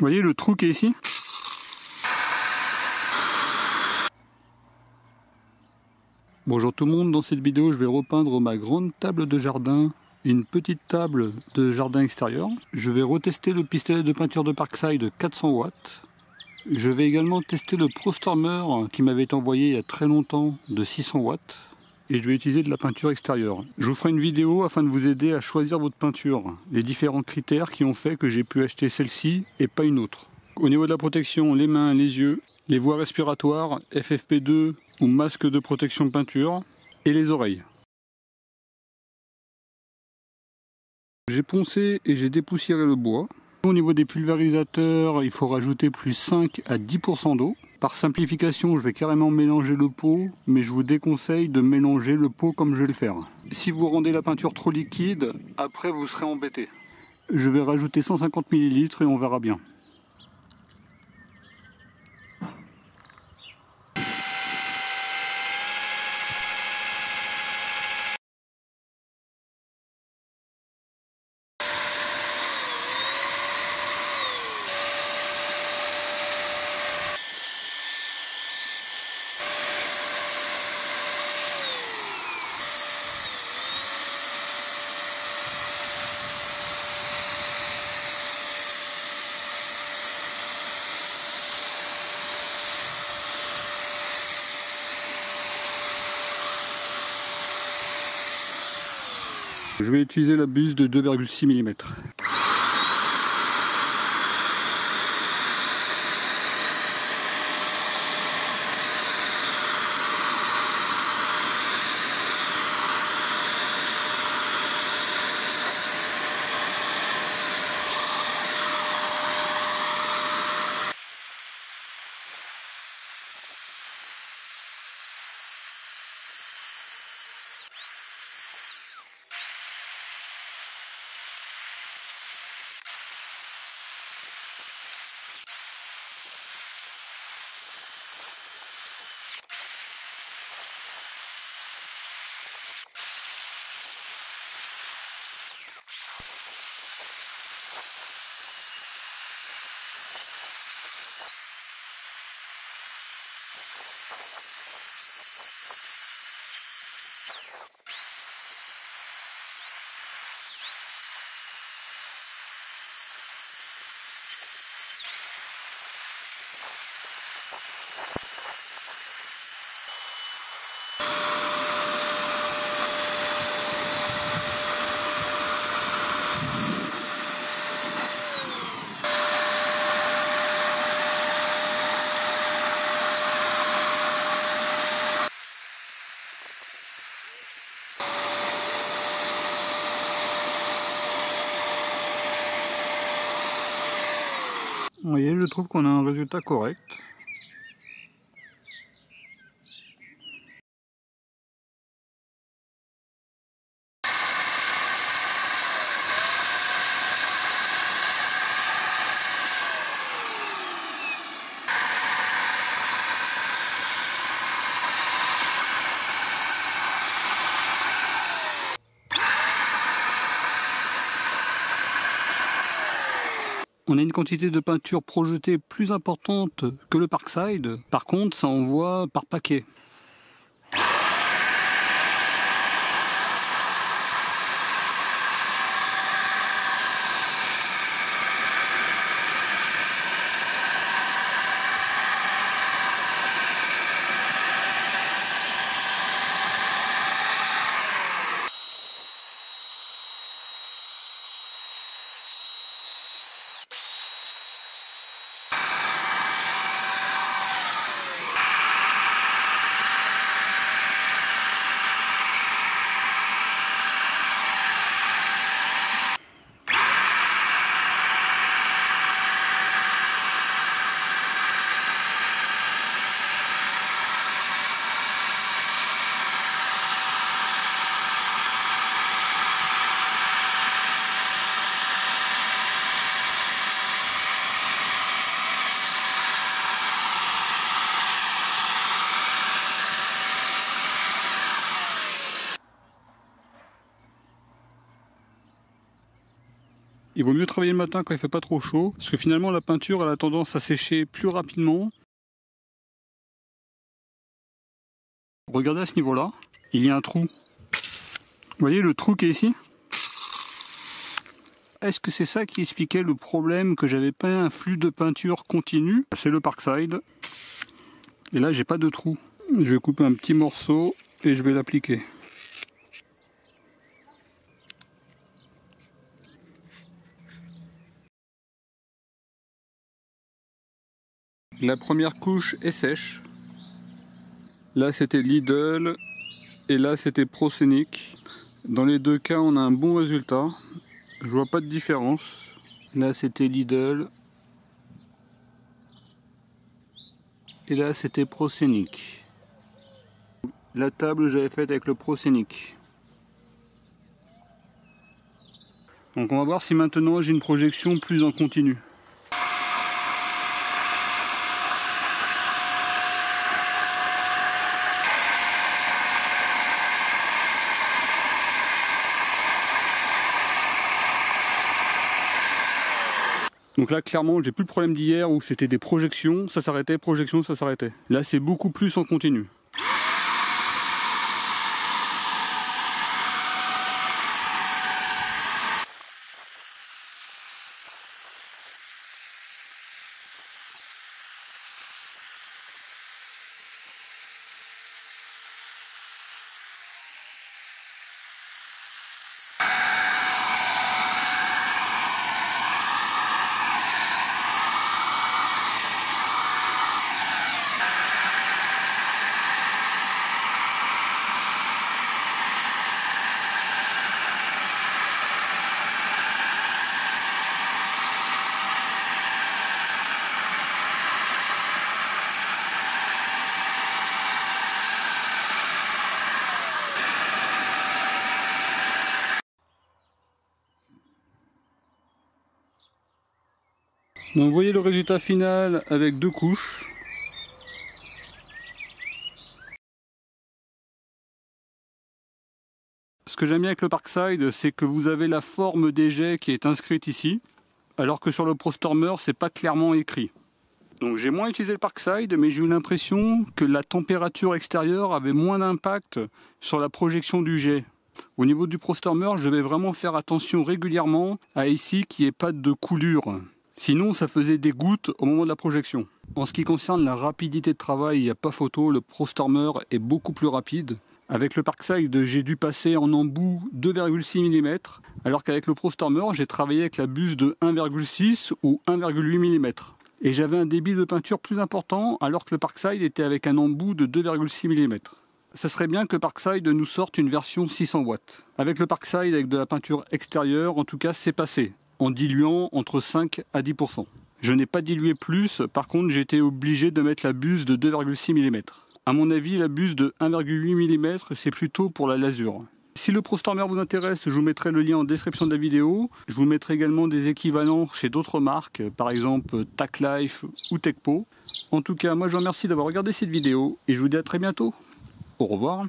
voyez le trou qui est ici Bonjour tout le monde, dans cette vidéo je vais repeindre ma grande table de jardin une petite table de jardin extérieur. Je vais retester le pistolet de peinture de Parkside 400 watts. Je vais également tester le ProStormer qui m'avait envoyé il y a très longtemps de 600 watts. Et je vais utiliser de la peinture extérieure. Je vous ferai une vidéo afin de vous aider à choisir votre peinture. Les différents critères qui ont fait que j'ai pu acheter celle-ci et pas une autre. Au niveau de la protection, les mains, les yeux, les voies respiratoires, FFP2 ou masque de protection peinture et les oreilles. J'ai poncé et j'ai dépoussiéré le bois. Au niveau des pulvérisateurs, il faut rajouter plus 5 à 10% d'eau. Par simplification, je vais carrément mélanger le pot, mais je vous déconseille de mélanger le pot comme je vais le faire. Si vous rendez la peinture trop liquide, après vous serez embêté. Je vais rajouter 150 ml et on verra bien. Je vais utiliser la buse de 2,6 mm. Vous voyez, je trouve qu'on a un résultat correct. On a une quantité de peinture projetée plus importante que le Parkside. Par contre, ça envoie par paquet. Il vaut mieux travailler le matin quand il fait pas trop chaud, parce que finalement la peinture elle a tendance à sécher plus rapidement. Regardez à ce niveau-là, il y a un trou. Vous voyez le trou qui est ici? Est-ce que c'est ça qui expliquait le problème que j'avais pas un flux de peinture continu? C'est le Parkside. Et là j'ai pas de trou. Je vais couper un petit morceau et je vais l'appliquer. La première couche est sèche. Là c'était Lidl et là c'était Proscenic. Dans les deux cas on a un bon résultat. Je vois pas de différence. Là c'était Lidl. Et là c'était Proscenic. La table j'avais faite avec le Proscenic. Donc on va voir si maintenant j'ai une projection plus en continu. Donc là, clairement, j'ai plus le problème d'hier où c'était des projections, ça s'arrêtait, projection, ça s'arrêtait. Là, c'est beaucoup plus en continu. Donc vous voyez le résultat final avec deux couches. Ce que j'aime bien avec le Parkside, c'est que vous avez la forme des jets qui est inscrite ici, alors que sur le ProStormer, c'est pas clairement écrit. Donc j'ai moins utilisé le Parkside, mais j'ai eu l'impression que la température extérieure avait moins d'impact sur la projection du jet. Au niveau du ProStormer, je vais vraiment faire attention régulièrement à ici qu'il n'y ait pas de coulure. Sinon, ça faisait des gouttes au moment de la projection. En ce qui concerne la rapidité de travail, il n'y a pas photo, le ProStormer est beaucoup plus rapide. Avec le Parkside, j'ai dû passer en embout 2,6 mm, alors qu'avec le ProStormer, j'ai travaillé avec la buse de 1,6 ou 1,8 mm. Et j'avais un débit de peinture plus important, alors que le Parkside était avec un embout de 2,6 mm. Ça serait bien que Parkside nous sorte une version 600 watts. Avec le Parkside avec de la peinture extérieure, en tout cas, c'est passé en diluant entre 5 à 10%. Je n'ai pas dilué plus, par contre été obligé de mettre la buse de 2,6 mm. A mon avis, la buse de 1,8 mm, c'est plutôt pour la lasure. Si le ProStormer vous intéresse, je vous mettrai le lien en description de la vidéo. Je vous mettrai également des équivalents chez d'autres marques, par exemple TacLife ou TechPo. En tout cas, moi je vous remercie d'avoir regardé cette vidéo et je vous dis à très bientôt. Au revoir.